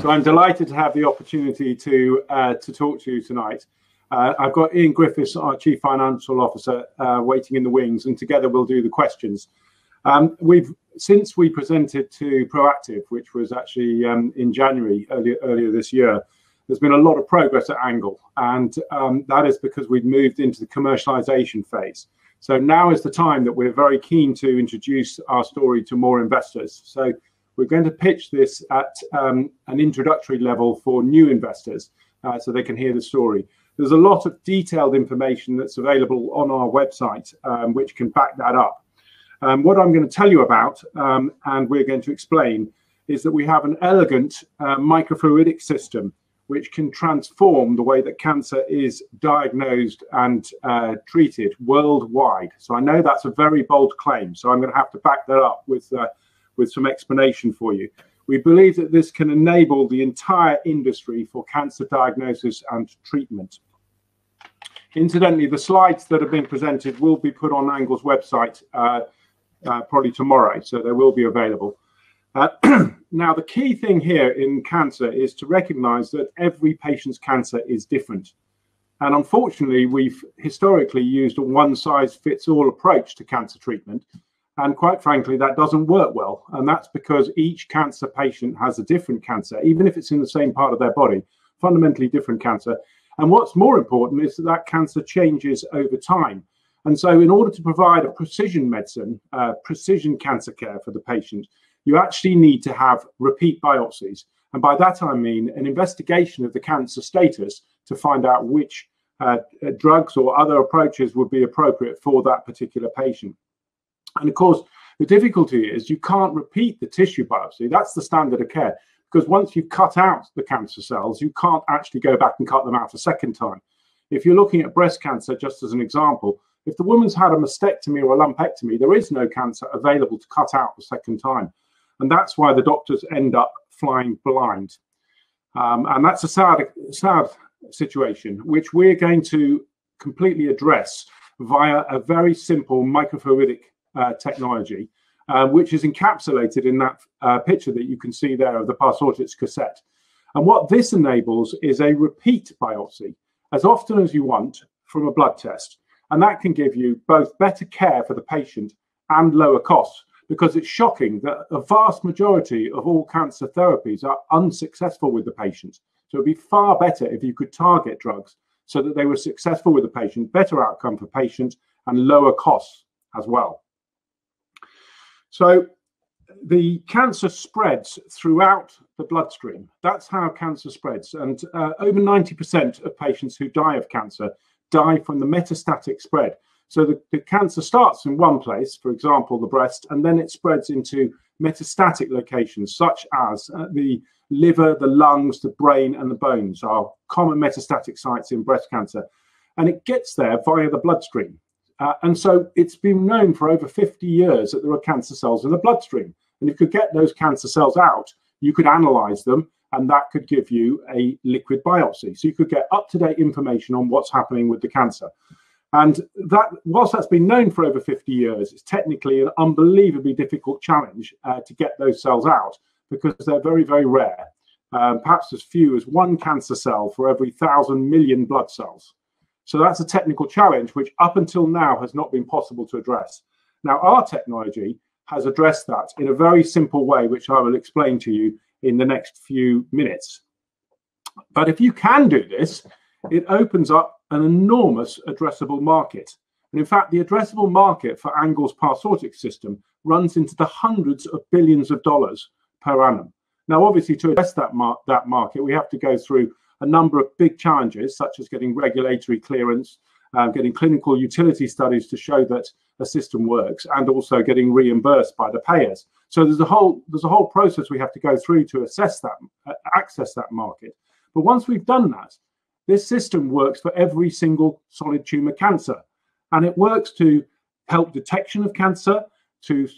So I'm delighted to have the opportunity to uh, to talk to you tonight. Uh, I've got Ian Griffiths, our Chief Financial Officer, uh, waiting in the wings, and together we'll do the questions. Um, we've since we presented to Proactive, which was actually um, in January earlier earlier this year. There's been a lot of progress at Angle, and um, that is because we've moved into the commercialization phase. So now is the time that we're very keen to introduce our story to more investors. So we're going to pitch this at um, an introductory level for new investors uh, so they can hear the story. There's a lot of detailed information that's available on our website, um, which can back that up. Um, what I'm going to tell you about, um, and we're going to explain, is that we have an elegant uh, microfluidic system which can transform the way that cancer is diagnosed and uh, treated worldwide. So I know that's a very bold claim. So I'm going to have to back that up with uh, with some explanation for you. We believe that this can enable the entire industry for cancer diagnosis and treatment. Incidentally, the slides that have been presented will be put on Angle's website uh, uh, probably tomorrow, so they will be available. Uh, now, the key thing here in cancer is to recognize that every patient's cancer is different. And unfortunately, we've historically used a one size fits all approach to cancer treatment. And quite frankly, that doesn't work well. And that's because each cancer patient has a different cancer, even if it's in the same part of their body, fundamentally different cancer. And what's more important is that that cancer changes over time. And so, in order to provide a precision medicine, uh, precision cancer care for the patient, you actually need to have repeat biopsies. And by that, I mean an investigation of the cancer status to find out which uh, drugs or other approaches would be appropriate for that particular patient. And of course, the difficulty is you can't repeat the tissue biopsy. That's the standard of care because once you've cut out the cancer cells, you can't actually go back and cut them out a second time. If you're looking at breast cancer, just as an example, if the woman's had a mastectomy or a lumpectomy, there is no cancer available to cut out the second time. And that's why the doctors end up flying blind. Um, and that's a sad, sad situation, which we're going to completely address via a very simple microfluidic technology, uh, which is encapsulated in that uh, picture that you can see there of the Parsortix cassette. And what this enables is a repeat biopsy as often as you want from a blood test. And that can give you both better care for the patient and lower costs because it's shocking that a vast majority of all cancer therapies are unsuccessful with the patient. So it'd be far better if you could target drugs so that they were successful with the patient, better outcome for patients, and lower costs as well. So the cancer spreads throughout the bloodstream. That's how cancer spreads. And uh, over 90% of patients who die of cancer die from the metastatic spread. So the, the, cancer starts in one place, for example, the breast, and then it spreads into metastatic locations such as uh, the liver, the lungs, the brain, and the bones are common metastatic sites in breast cancer. And it gets there via the bloodstream. Uh, and so it's been known for over 50 years that there are cancer cells in the bloodstream. And if you could get those cancer cells out, you could analyze them and that could give you a liquid biopsy. So you could get up to date information on what's happening with the cancer. And that, whilst that's been known for over 50 years, it's technically an unbelievably difficult challenge uh, to get those cells out because they're very, very rare. Um, perhaps as few as one cancer cell for every thousand million blood cells. So that's a technical challenge which up until now has not been possible to address. Now, our technology has addressed that in a very simple way, which I will explain to you in the next few minutes. But if you can do this, it opens up an enormous addressable market. And in fact, the addressable market for Angle's Parsortix system runs into the hundreds of billions of dollars per annum. Now, obviously, to address that, mar that market, we have to go through a number of big challenges, such as getting regulatory clearance, um, getting clinical utility studies to show that a system works, and also getting reimbursed by the payers. So there's a whole there's a whole process we have to go through to assess that, uh, access that market. But once we've done that, this system works for every single solid tumor cancer, and it works to help detection of cancer, to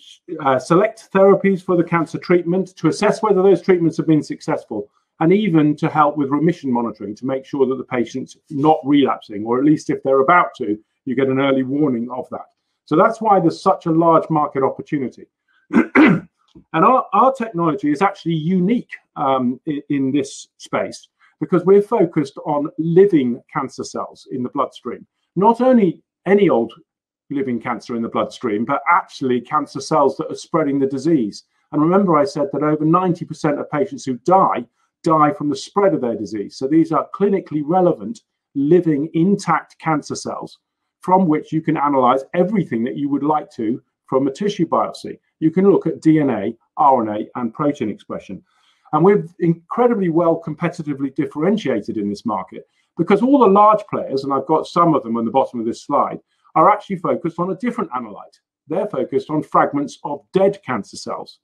uh, select therapies for the cancer treatment, to assess whether those treatments have been successful, and even to help with remission monitoring to make sure that the patient's not relapsing, or at least if they're about to, you get an early warning of that. So that's why there's such a large market opportunity. And our, our technology is actually unique um, in, in this space because we're focused on living cancer cells in the bloodstream. Not only any old living cancer in the bloodstream, but actually cancer cells that are spreading the disease. And remember, I said that over 90% of patients who die die from the spread of their disease. So these are clinically relevant, living, intact cancer cells from which you can analyze everything that you would like to from a tissue biopsy. You can look at DNA, RNA, and protein expression. And we're incredibly well competitively differentiated in this market because all the large players, and I've got some of them on the bottom of this slide, are actually focused on a different analyte. They're focused on fragments of dead cancer cells.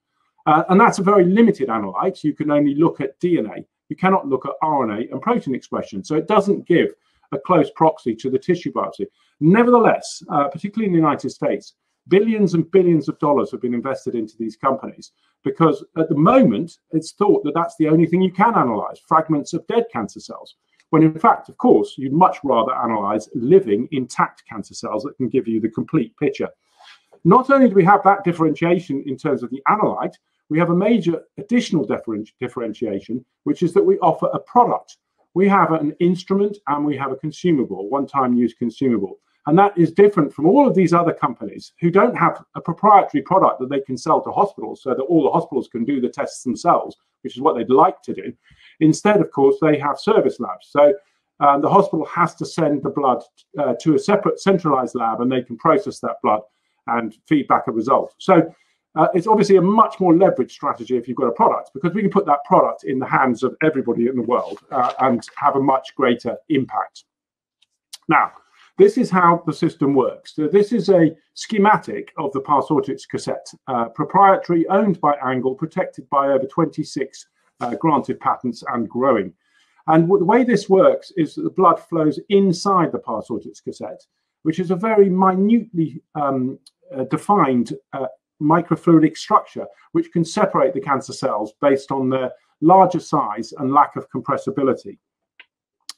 Uh, and that's a very limited analyte. You can only look at DNA. You cannot look at RNA and protein expression. So it doesn't give a close proxy to the tissue biopsy. Nevertheless, uh, particularly in the United States, billions and billions of dollars have been invested into these companies because at the moment it's thought that that's the only thing you can analyze fragments of dead cancer cells when in fact of course you'd much rather analyze living intact cancer cells that can give you the complete picture not only do we have that differentiation in terms of the analyte we have a major additional differentiation which is that we offer a product we have an instrument and we have a consumable one time use consumable and that is different from all of these other companies who don't have a proprietary product that they can sell to hospitals so that all the hospitals can do the tests themselves, which is what they'd like to do. Instead, of course, they have service labs. So um, the hospital has to send the blood uh, to a separate centralized lab and they can process that blood and feed back a result. So uh, it's obviously a much more leveraged strategy if you've got a product because we can put that product in the hands of everybody in the world uh, and have a much greater impact. Now, this is how the system works. So this is a schematic of the Parsortix cassette, uh, proprietary, owned by Angle, protected by over 26 uh, granted patents and growing. And the way this works is that the blood flows inside the Parsortix cassette, which is a very minutely um, uh, defined uh, microfluidic structure, which can separate the cancer cells based on their larger size and lack of compressibility.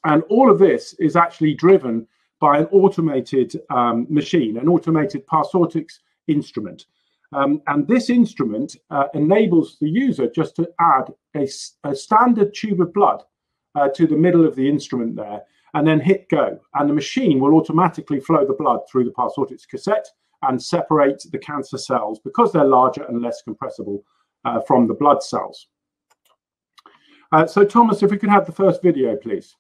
And all of this is actually driven by an automated um, machine, an automated Parsortix instrument. Um, and this instrument uh, enables the user just to add a, a standard tube of blood uh, to the middle of the instrument there and then hit go. And the machine will automatically flow the blood through the Parsortix cassette and separate the cancer cells because they're larger and less compressible uh, from the blood cells. Uh, so Thomas, if we could have the first video, please.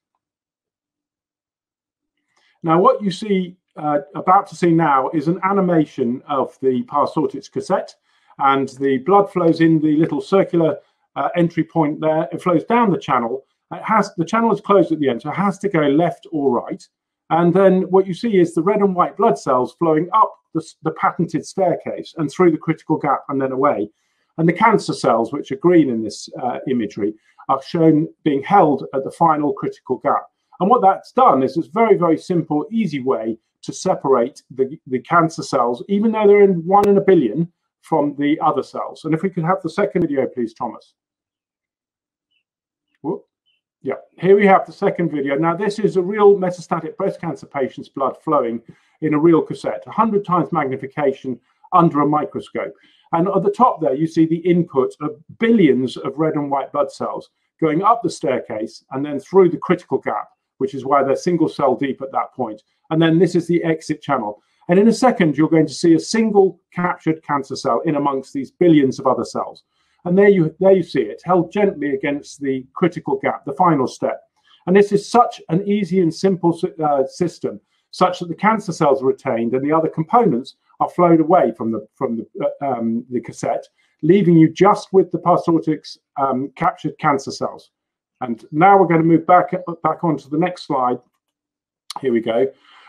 Now, what you see uh, about to see now is an animation of the Parsortix cassette, and the blood flows in the little circular uh, entry point there. It flows down the channel. It has the channel is closed at the end, so it has to go left or right. And then what you see is the red and white blood cells flowing up the, the patented staircase and through the critical gap and then away. And the cancer cells, which are green in this uh, imagery, are shown being held at the final critical gap. And what that's done is it's very, very simple, easy way to separate the, the cancer cells, even though they're in one in a billion, from the other cells. And if we could have the second video, please, Thomas. Whoop. Yeah, here we have the second video. Now, this is a real metastatic breast cancer patient's blood flowing in a real cassette, 100 times magnification under a microscope. And at the top there, you see the input of billions of red and white blood cells going up the staircase and then through the critical gap which is why they're single cell deep at that point. And then this is the exit channel. And in a second, you're going to see a single captured cancer cell in amongst these billions of other cells. And there you, there you see it, held gently against the critical gap, the final step. And this is such an easy and simple uh, system, such that the cancer cells are retained and the other components are flowed away from the from the, uh, um, the cassette, leaving you just with the Parsortix um, captured cancer cells. And now we're going to move back, back onto the next slide. Here we go.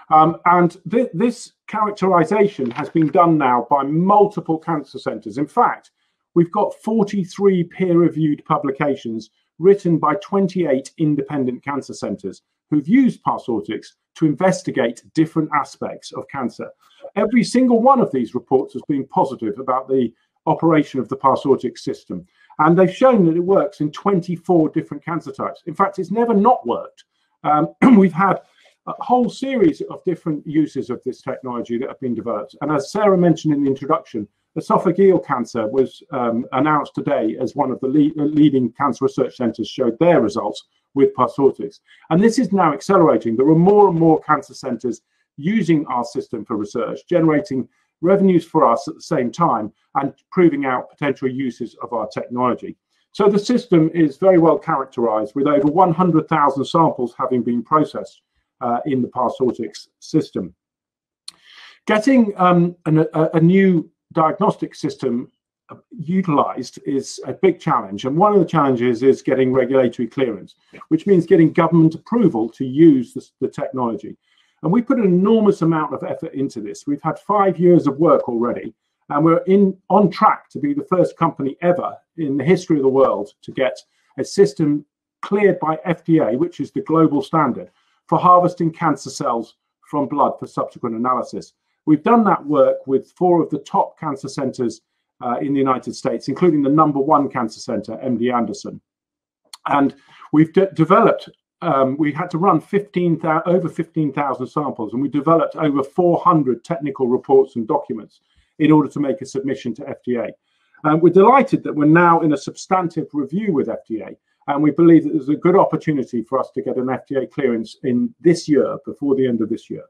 Um, and th this characterization has been done now by multiple cancer centers. In fact, we've got 43 peer-reviewed publications written by 28 independent cancer centers who've used Parsortix to investigate different aspects of cancer. Every single one of these reports has been positive about the operation of the Parsortix system. And they've shown that it works in 24 different cancer types. In fact, it's never not worked. Um, we've had a whole series of different uses of this technology that have been developed. And as Sarah mentioned in the introduction, esophageal cancer was um, announced today as one of the lead, leading cancer research centres showed their results with Parsortix. And this is now accelerating. There are more and more cancer centres using our system for research, generating revenues for us at the same time and proving out potential uses of our technology. So the system is very well characterized with over 100,000 samples having been processed uh, in the Parsortix system. Getting um, an, a, a, new diagnostic system utilized is a big challenge. And one of the challenges is getting regulatory clearance, which means getting government approval to use the, technology. And we put an enormous amount of effort into this. We've had five years of work already, and we're in on track to be the first company ever in the history of the world to get a system cleared by FDA, which is the global standard, for harvesting cancer cells from blood for subsequent analysis. We've done that work with four of the top cancer centers uh, in the United States, including the number one cancer center, MD Anderson. And we've de developed, um, we had to run 15, over 15,000 samples, and we developed over 400 technical reports and documents in order to make a submission to FDA. Um, we're delighted that we're now in a substantive review with FDA, and we believe that there's a good opportunity for us to get an FDA clearance in this year, before the end of this year.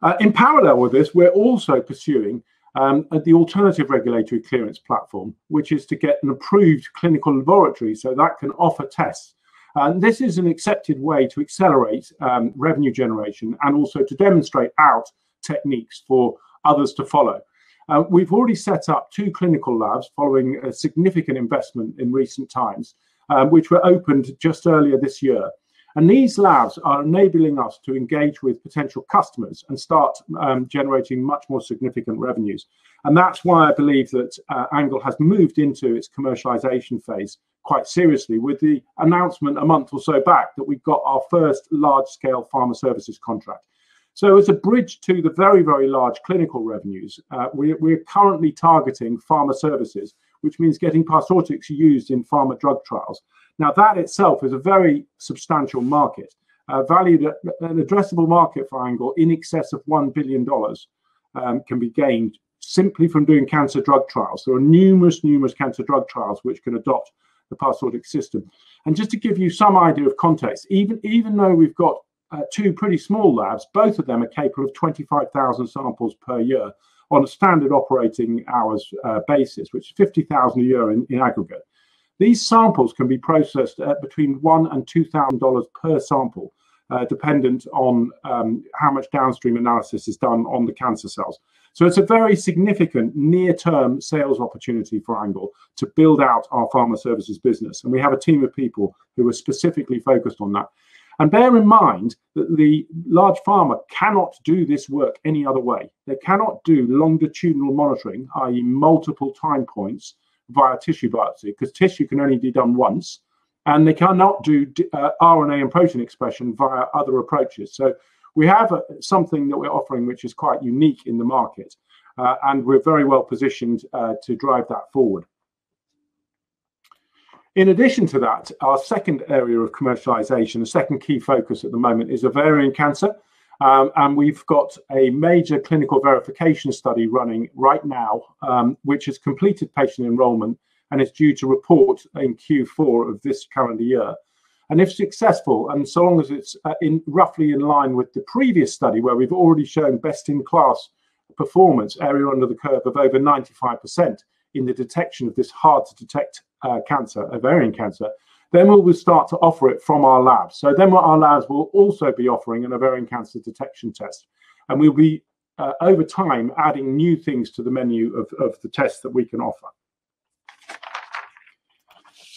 Uh, in parallel with this, we're also pursuing um, the alternative regulatory clearance platform, which is to get an approved clinical laboratory so that can offer tests. And this is an accepted way to accelerate um, revenue generation and also to demonstrate out techniques for others to follow. Uh, we've already set up two clinical labs following a significant investment in recent times, um, which were opened just earlier this year. And these labs are enabling us to engage with potential customers and start um, generating much more significant revenues. And that's why I believe that uh, Angle has moved into its commercialization phase quite seriously with the announcement a month or so back that we've got our first large scale pharma services contract. So, as a bridge to the very, very large clinical revenues, uh, we, we're currently targeting pharma services, which means getting Parsortix used in pharma drug trials. Now, that itself is a very substantial market, uh, valued at an addressable market for Angle in excess of $1 billion um, can be gained simply from doing cancer drug trials. There are numerous, numerous cancer drug trials which can adopt the Parsortix system. And just to give you some idea of context, even, even though we've got uh, two pretty small labs, both of them are capable of 25,000 samples per year on a standard operating hours uh, basis, which is 50,000 a year in, in aggregate. These samples can be processed at between one and two thousand dollars per sample, uh, dependent on um, how much downstream analysis is done on the cancer cells. So it's a very significant near-term sales opportunity for Angle to build out our pharma services business, and we have a team of people who are specifically focused on that. And bear in mind that the large pharma cannot do this work any other way. They cannot do longitudinal monitoring, i.e., multiple time points via tissue biopsy because tissue can only be done once and they cannot do uh, RNA and protein expression via other approaches. So we have a, something that we're offering which is quite unique in the market, uh, and we're very well positioned uh, to drive that forward. In addition to that, our second area of commercialization, the second key focus at the moment is ovarian cancer. Um, and we've got a major clinical verification study running right now, um, which has completed patient enrollment and is due to report in Q4 of this calendar year. And if successful, and so long as it's uh, in roughly in line with the previous study where we've already shown best in class performance, area under the curve of over 95% in the detection of this hard to detect uh, cancer, ovarian cancer, then we will start to offer it from our labs. So then what our labs will also be offering an ovarian cancer detection test. And we'll be, uh, over time, adding new things to the menu of, of the tests that we can offer.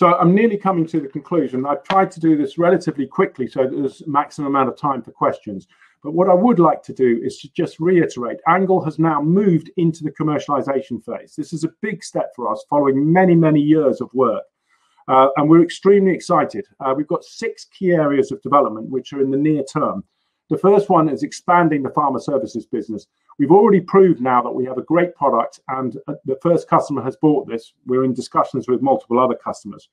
So I'm nearly coming to the conclusion. I've tried to do this relatively quickly so there's maximum amount of time for questions. But what I would like to do is to just reiterate, Angle has now moved into the commercialization phase. This is a big step for us following many, many years of work. Uh, and we're extremely excited. Uh, we've got six key areas of development which are in the near term. The first one is expanding the pharma services business. We've already proved now that we have a great product, and uh, the first customer has bought this. We're in discussions with multiple other customers.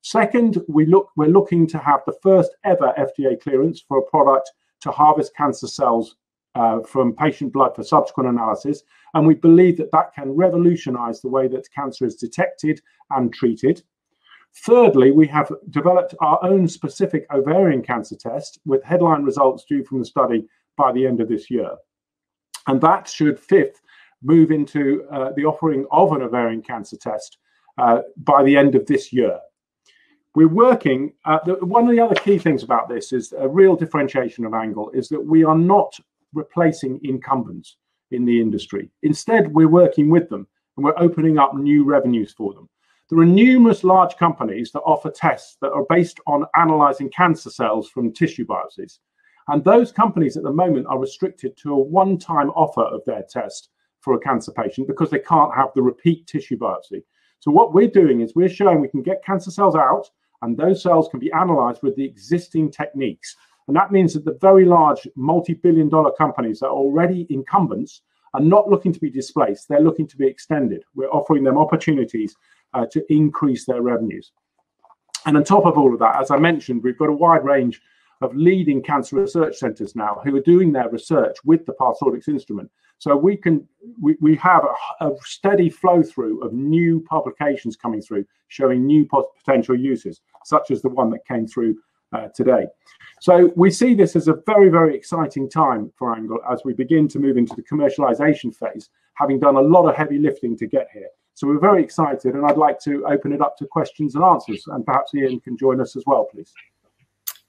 Second, we look, we're looking to have the first ever FDA clearance for a product to harvest cancer cells uh, from patient blood for subsequent analysis. And we believe that that can revolutionize the way that cancer is detected and treated. Thirdly, we have developed our own specific ovarian cancer test with headline results due from the study by the end of this year. And that should, fifth, move into uh, the offering of an ovarian cancer test uh, by the end of this year. We're working, uh, the, one of the other key things about this is a real differentiation of Angle is that we are not replacing incumbents in the industry. Instead, we're working with them and we're opening up new revenues for them. There are numerous large companies that offer tests that are based on analyzing cancer cells from tissue biopsies. And those companies at the moment are restricted to a one time offer of their test for a cancer patient because they can't have the repeat tissue biopsy. So, what we're doing is we're showing we can get cancer cells out and those cells can be analyzed with the existing techniques. And that means that the very large multi billion dollar companies that are already incumbents are not looking to be displaced, they're looking to be extended. We're offering them opportunities uh, to increase their revenues. And on top of all of that, as I mentioned, we've got a wide range of leading cancer research centers now who are doing their research with the Parsortix instrument. So we can we, we have a, a steady flow through of new publications coming through showing new potential uses, such as the one that came through uh, today. So we see this as a very, very exciting time for Angle as we begin to move into the commercialization phase, having done a lot of heavy lifting to get here. So we're very excited, and I'd like to open it up to questions and answers, and perhaps Ian can join us as well, please.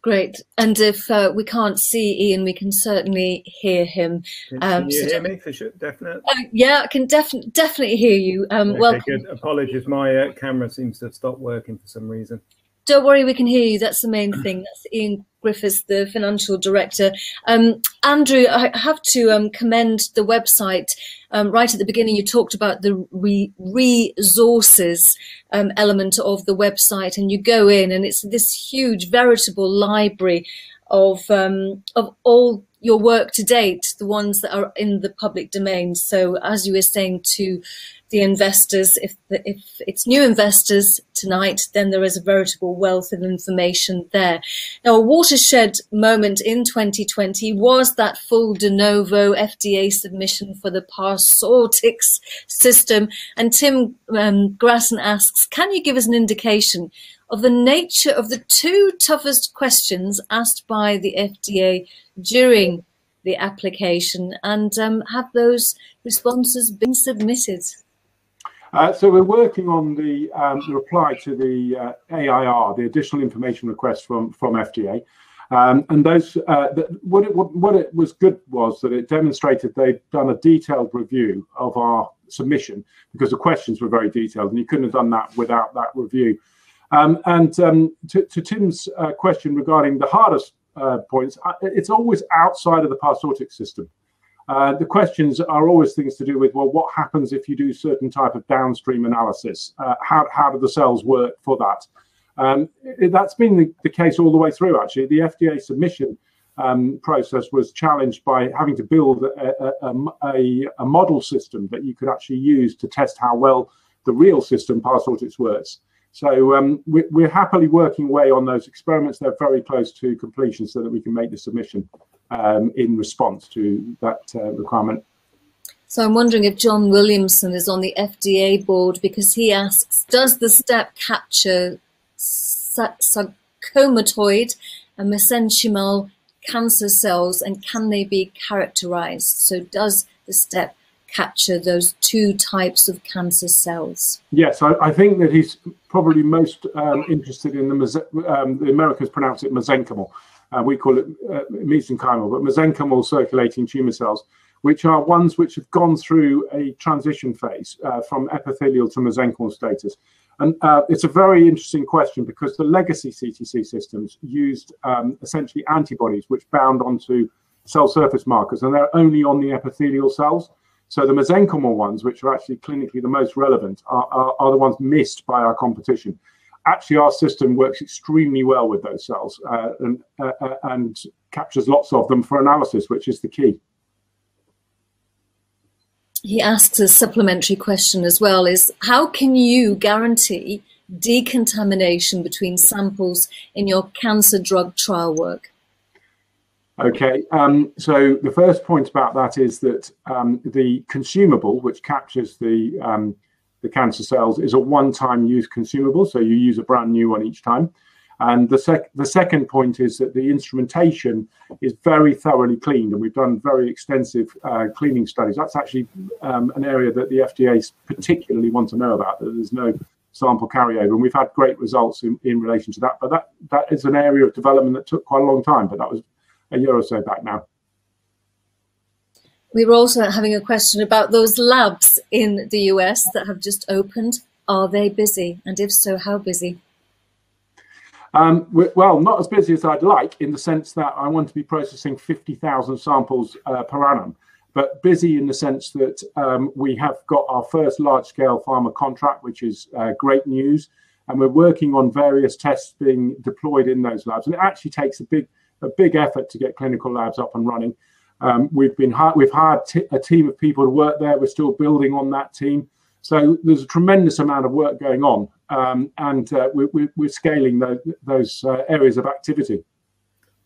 Great. And if uh, we can't see Ian, we can certainly hear him. Can, um, you so hear me for sure? Definitely. Uh, yeah, I can definitely definitely hear you. Um, okay, welcome. Good. Apologies, my uh, camera seems to have stopped working for some reason. Don't worry, we can hear you. That's the main thing. That's Ian Griffiths, the financial director. Um, Andrew, I have to um, commend the website. Um, right at the beginning, you talked about the re- resources um, element of the website, and you go in, and it's this huge, veritable library of um, of all your work to date, the ones that are in the public domain. So, as you were saying to the investors, if the, if it's new investors tonight, then there is a veritable wealth of information there. Now, a watershed moment in 2020 was that full de novo FDA submission for the Parsortix system. And Tim um, Grassen asks, can you give us an indication of the nature of the two toughest questions asked by the FDA during the application and um, have those responses been submitted? Uh, so we're working on the, um, reply to the uh, AIR, the additional information request from from FDA. Um, and those, uh, the, what, it, what it was good was that it demonstrated they'd done a detailed review of our submission because the questions were very detailed, and you couldn't have done that without that review. Um, and um, to, to, Tim's uh, question regarding the hardest uh, points, uh, it's always outside of the Parsortix system. Uh, the questions are always things to do with well, what happens if you do certain type of downstream analysis? Uh, how how do the cells work for that? Um, it, that's been the, the, case all the way through. Actually, the FDA submission um, process was challenged by having to build a, a, a, a, model system that you could actually use to test how well the real system Parsortix works. So um, we, we're happily working away on those experiments. They're very close to completion, so that we can make the submission um, in response to that uh, requirement. So I'm wondering if John Williamson is on the FDA board because he asks, does the step capture sarcomatoid and mesenchymal cancer cells and can they be characterized? So does the step capture those two types of cancer cells? Yes, I, I think that he's probably most um, interested in the, um, the Americans pronounce it mesenchymal, uh, we call it uh, mesenchymal, but mesenchymal circulating tumor cells, which are ones which have gone through a transition phase uh, from epithelial to mesenchymal status. And uh, it's a very interesting question because the legacy CTC systems used um, essentially antibodies which bound onto cell surface markers, and they're only on the epithelial cells. So the mesenchymal ones, which are actually clinically the most relevant, are, are, are the ones missed by our competition actually our system works extremely well with those cells uh, and, uh, uh, and captures lots of them for analysis, which is the key. He asks a supplementary question as well is how can you guarantee decontamination between samples in your cancer drug trial work? Okay, um, so the first point about that is that um, the consumable, which captures the um, the cancer cells, is a one-time use consumable. So you use a brand new one each time. And the, sec- the second point is that the instrumentation is very thoroughly cleaned, and we've done very extensive uh, cleaning studies. That's actually um, an area that the FDA particularly want to know about. That there's no sample carryover, and we've had great results in, in relation to that. But that that is an area of development that took quite a long time. But that was a year or so back now. We were also having a question about those labs in the US that have just opened. Are they busy? And if so, how busy? Um, well, not as busy as I'd like in the sense that I want to be processing 50,000 samples uh, per annum, but busy in the sense that um, we have got our first large scale pharma contract, which is uh, great news. And we're working on various tests being deployed in those labs. And it actually takes a big a big effort to get clinical labs up and running. Um, we've been we've hired a team of people to work there. We're still building on that team. So there's a tremendous amount of work going on, um, and uh, we, are scaling those, those uh, areas of activity.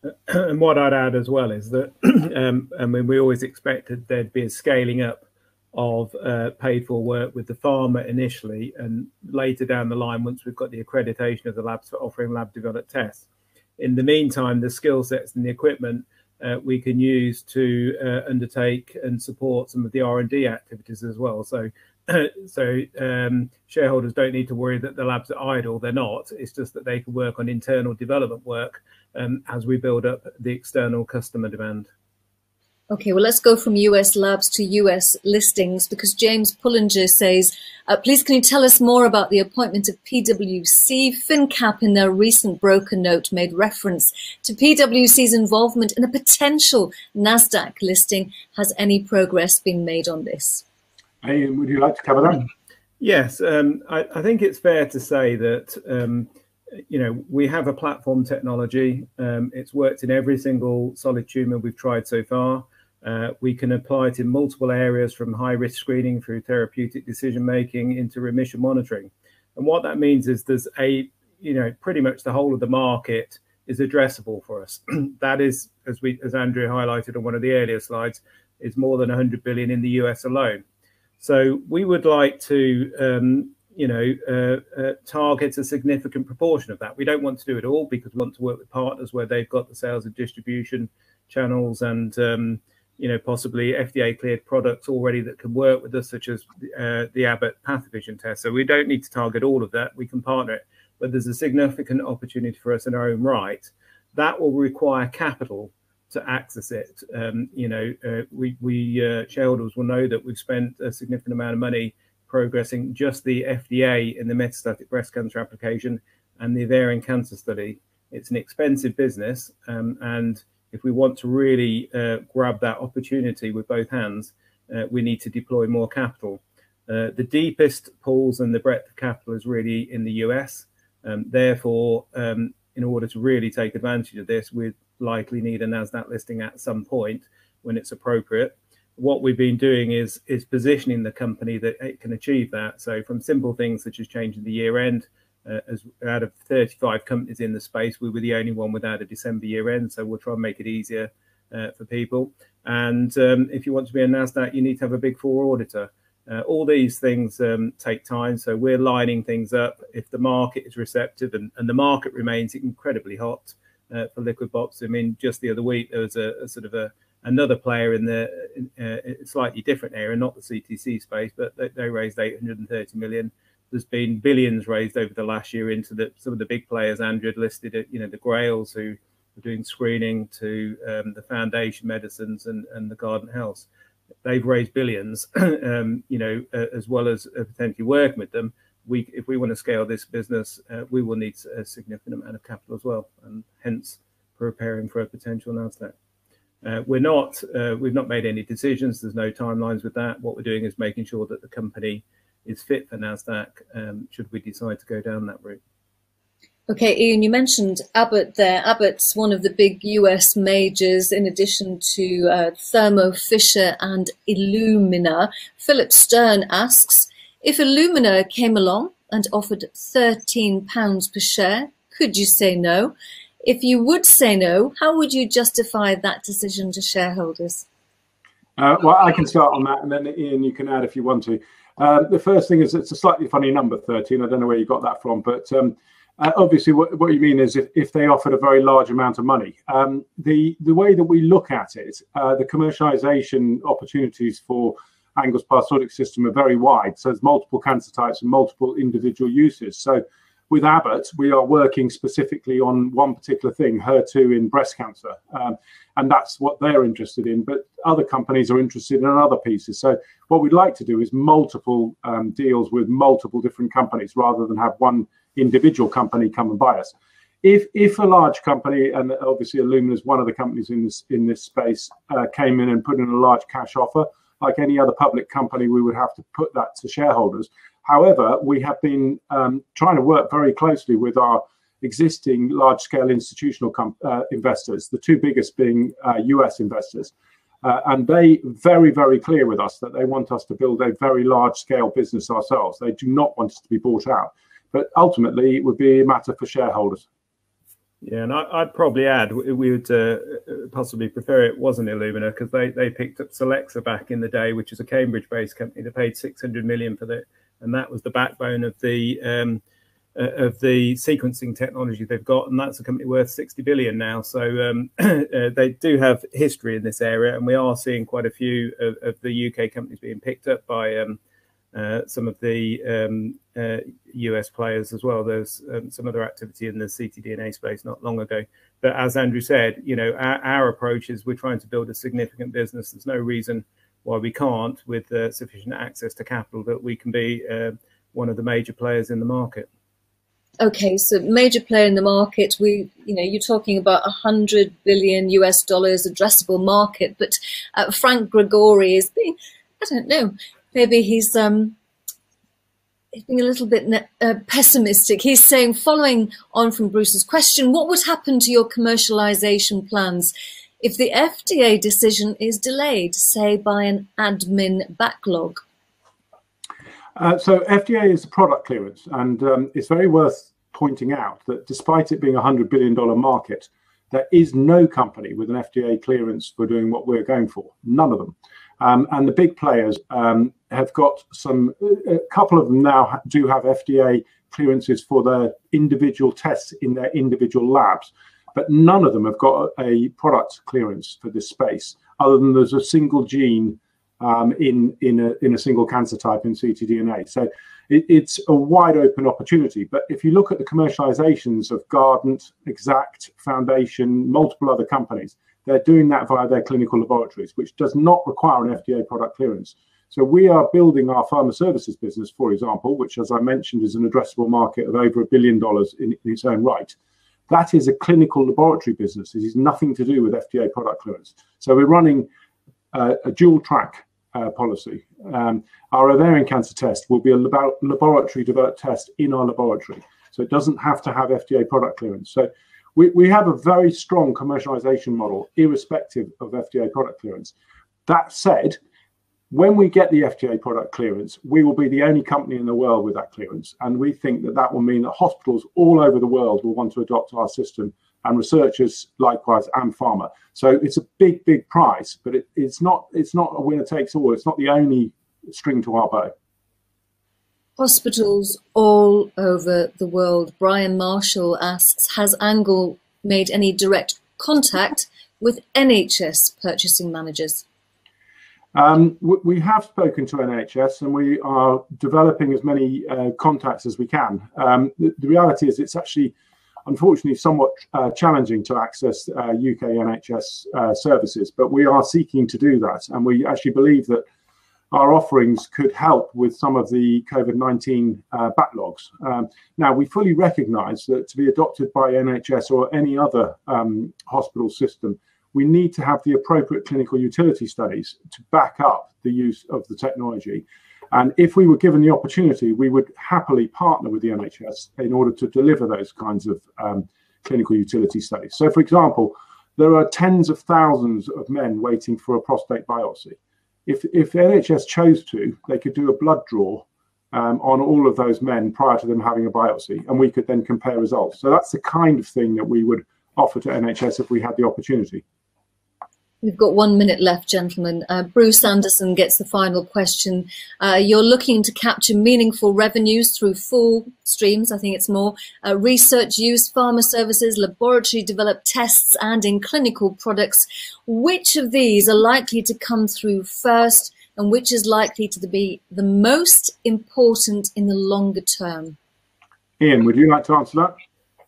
And what I'd add as well is that, um, I mean, we always expected there'd be a scaling up of uh, paid for work with the pharma initially, and later down the line, once we've got the accreditation of the labs for offering lab developed tests, in the meantime, the skill sets and the equipment uh, we can use to uh, undertake and support some of the R&D activities as well. So, so um, shareholders don't need to worry that the labs are idle. They're not. It's just that they can work on internal development work um, as we build up the external customer demand. Okay, well, let's go from US labs to US listings because James Pullinger says, uh, please can you tell us more about the appointment of PwC? finnCap in their recent broker note made reference to PwC's involvement in a potential NASDAQ listing. Has any progress been made on this? Ian, would you like to cover that? Yes, um, I, I, think it's fair to say that um, you know, we have a platform technology. Um, it's worked in every single solid tumor we've tried so far. Uh, we can apply it in multiple areas from high risk screening through therapeutic decision making into remission monitoring. And what that means is there's a, you know, pretty much the whole of the market is addressable for us. that is, as we, as Andrew highlighted on one of the earlier slides, is more than 100 billion in the US alone. So we would like to, um, you know, uh, uh, target a significant proportion of that. We don't want to do it all because we want to work with partners where they've got the sales and distribution channels and um, you know, possibly FDA cleared products already that can work with us, such as uh, the Abbott PathVysion test. So we don't need to target all of that. We can partner it, but there's a significant opportunity for us in our own right. That will require capital to access it. Um, you know, uh, we, we uh, shareholders will know that we've spent a significant amount of money progressing just the FDA in the metastatic breast cancer application and the ovarian cancer study. It's an expensive business, um, and if we want to really uh, grab that opportunity with both hands, uh, we need to deploy more capital. Uh, the deepest pools and the breadth of capital is really in the US. Um, therefore, um, in order to really take advantage of this, we'd likely need a NASDAQ listing at some point when it's appropriate. What we've been doing is is positioning the company that it can achieve that. So from simple things such as changing the year end as out of 35 companies in the space, we were the only one without a December year end. So we'll try and make it easier uh, for people. And um, if you want to be a NASDAQ, you need to have a big four auditor. Uh, all these things um, take time. So we're lining things up. If the market is receptive and, and the market remains incredibly hot uh, for liquid box, I mean, just the other week, there was a, a sort of a another player in the uh, slightly different area, not the CTC space, but they, they raised 830 million there's been billions raised over the last year into the, some of the big players. Andrew had listed you know, the Grails who are doing screening to um, the Foundation Medicines and, and the Guardant Health. They've raised billions, um, you know, uh, as well as uh, potentially working with them. We, if we want to scale this business, uh, we will need a significant amount of capital as well, and hence preparing for a potential Nasdaq. Uh, we're not, uh, we've not made any decisions. There's no timelines with that. What we're doing is making sure that the company is fit for NASDAQ um, should we decide to go down that route. Okay, Ian, you mentioned Abbott there. Abbott's one of the big US majors, in addition to uh, Thermo Fisher and Illumina. Philip Stern asks If Illumina came along and offered £13 per share, could you say no? If you would say no, how would you justify that decision to shareholders? Uh, well, I can start on that, and then Ian, you can add if you want to. Uh, the first thing is it's a slightly funny number, 13. I don't know where you got that from, but um, uh, obviously, what, what you mean is if, if they offered a very large amount of money. Um, the the way that we look at it, uh, the commercialization opportunities for Angle's Parsortix system are very wide. So there's multiple cancer types and multiple individual uses. So with Abbott, we are working specifically on one particular thing, HER2 in breast cancer. Um, and that's what they're interested in. But other companies are interested in other pieces. So what we'd like to do is multiple um, deals with multiple different companies rather than have one individual company come and buy us. If if a large company, and obviously Illumina is one of the companies in this in this space, uh, came in and put in a large cash offer, like any other public company, we would have to put that to shareholders. However, we have been um, trying to work very closely with our existing large scale institutional uh, investors, the two biggest being uh, US investors. Uh, and they very, very clear with us that they want us to build a very large scale business ourselves. They do not want us to be bought out. But ultimately, it would be a matter for shareholders. Yeah, and I, would probably add we would uh, possibly prefer it wasn't Illumina because they, they picked up Solexa back in the day, which is a Cambridge-based company. They paid 600 million for that, and that was the backbone of the um, uh, of the sequencing technology they've got, and that's a company worth 60 billion now. So um, uh, they do have history in this area, and we are seeing quite a few of, of the UK companies being picked up by um, uh, some of the um, uh, US players as well. There's um, some other activity in the ctDNA space not long ago. But as Andrew said, you know, our, our, approach is we're trying to build a significant business. There's no reason why we can't, with uh, sufficient access to capital, that we can be uh, one of the major players in the market. Okay, so major player in the market. We, you know, you're talking about a hundred billion US dollars addressable market, but uh, Frank Gregori is being, I don't know, maybe he's um, being a little bit uh, pessimistic. He's saying, following on from Bruce's question, what would happen to your commercialization plans if the FDA decision is delayed, say by an admin backlog? Uh, so FDA is a product clearance, and um, it's very worth pointing out that despite it being a $100 billion market, there is no company with an FDA clearance for doing what we're going for. None of them. Um, and the big players um, have got some, a couple of them now do have FDA clearances for their individual tests in their individual labs, but none of them have got a product clearance for this space, other than there's a single gene um, in in a in a single cancer type in ctDNA. So it, it's a wide open opportunity. But if you look at the commercializations of Guardant, Exact, Foundation, multiple other companies, they're doing that via their clinical laboratories, which does not require an FDA product clearance. So we are building our pharma services business, for example, which, as I mentioned, is an addressable market of over a billion dollars in, in its own right. That is a clinical laboratory business. It has nothing to do with FDA product clearance. So we're running uh, a dual track uh, policy. Um, our ovarian cancer test will be a lab- laboratory developed test in our laboratory. So it doesn't have to have FDA product clearance. So we, we have a very strong commercialization model, irrespective of FDA product clearance. That said, when we get the FDA product clearance, we will be the only company in the world with that clearance. And we think that that will mean that hospitals all over the world will want to adopt our system and researchers likewise and pharma. So it's a big, big price, but it, it's not it's not a winner takes all. It's not the only string to our bow hospitals all over the world. Brian Marshall asks, has Angle made any direct contact with NHS purchasing managers? Um, we have spoken to NHS and we are developing as many uh, contacts as we can. Um, the, the, reality is it's actually, unfortunately, somewhat uh, challenging to access uh, UK NHS uh, services, but we are seeking to do that. And we actually believe that our offerings could help with some of the COVID 19 uh, backlogs. Um, now, we fully recognize that to be adopted by NHS or any other um, hospital system, we need to have the appropriate clinical utility studies to back up the use of the technology. And if we were given the opportunity, we would happily partner with the NHS in order to deliver those kinds of um, clinical utility studies. So, for example, there are tens of thousands of men waiting for a prostate biopsy if if NHS chose to, they could do a blood draw um, on all of those men prior to them having a biopsy, and we could then compare results. So that's the kind of thing that we would offer to NHS if we had the opportunity. We've got one minute left, gentlemen. Uh, Bruce Anderson gets the final question. Uh, you're looking to capture meaningful revenues through full streams, I think it's more, uh, research use, pharma services, laboratory developed tests, and in clinical products. Which of these are likely to come through first, and which is likely to be the most important in the longer term? Ian, would you like to answer that?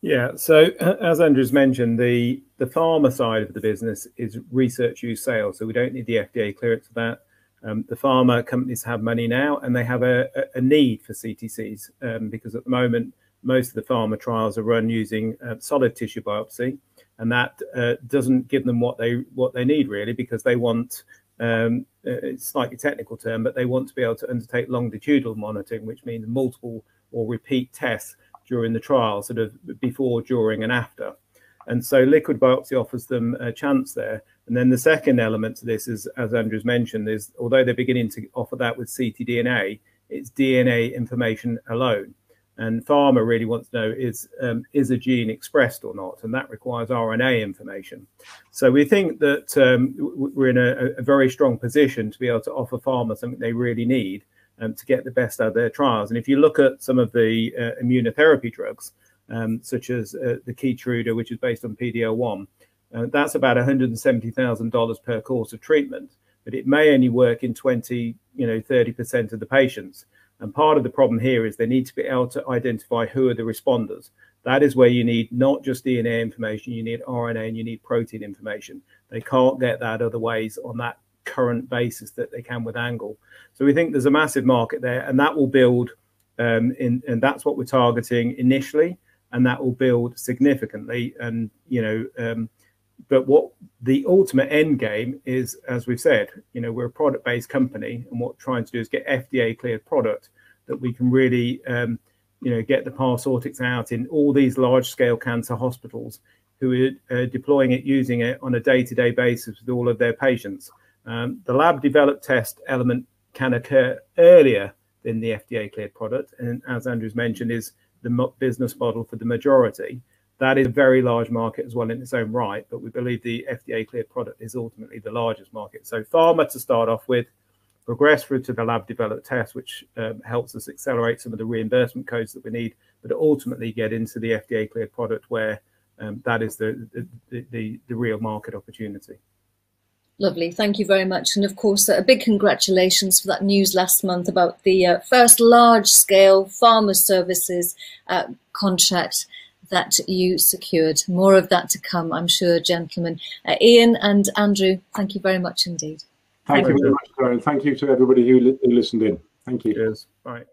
Yeah. So as Andrew's mentioned, the the pharma side of the business is research use sales. So we don't need the FDA clearance for that. Um, the pharma companies have money now, and they have a, need for CTCs um, because at the moment most of the pharma trials are run using uh, solid tissue biopsy, and that uh, doesn't give them what they what they need really because they want um, uh, slightly technical term, but they want to be able to undertake longitudinal monitoring, which means multiple or repeat tests during the trial, sort of before, during, and after. And so liquid biopsy offers them a chance there. And then the second element to this is, as Andrew's mentioned, is although they're beginning to offer that with ctDNA, it's DNA information alone. And pharma really wants to know is um, is a gene expressed or not, and that requires RNA information. So we think that um, we're in a, a, very strong position to be able to offer pharma something they really need, um, to get the best out of their trials. And if you look at some of the uh, immunotherapy drugs, um, such as uh, the Keytruda, which is based on PD-L1, uh, that's about $170,000 per course of treatment, but it may only work in 20, you know, 30% of the patients. And part of the problem here is they need to be able to identify who are the responders. That is where you need not just DNA information, you need RNA and you need protein information. They can't get that other ways on that current basis that they can with Angle. So we think there's a massive market there, and that will build um, in, and that's what we're targeting initially, and that will build significantly. And you know, um, but what the ultimate end game is, as we've said, you know, we're a product-based company, and what we're trying to do is get FDA cleared product that we can really, um, you know, get the Parsortix out in all these large-scale cancer hospitals who are uh, deploying it, using it on a day-to-day basis with all of their patients. Um, the lab developed test element can occur earlier than the FDA cleared product. And as Andrew's mentioned, is the business model for the majority. That is a very large market as well in its own right, but we believe the FDA cleared product is ultimately the largest market. So pharma to start off with, progress through to the lab developed test, which um, helps us accelerate some of the reimbursement codes that we need, but ultimately get into the FDA cleared product where um, that is the, the, the, the real market opportunity. Lovely, thank you very much. And of course, a big congratulations for that news last month about the uh, first large scale pharma services uh, contract that you secured. More of that to come, I'm sure, gentlemen. Uh, Ian and Andrew, thank you very much indeed. Thank, thank you very much, Karen. Thank you to everybody who, who listened in. Thank you. Cheers. Bye.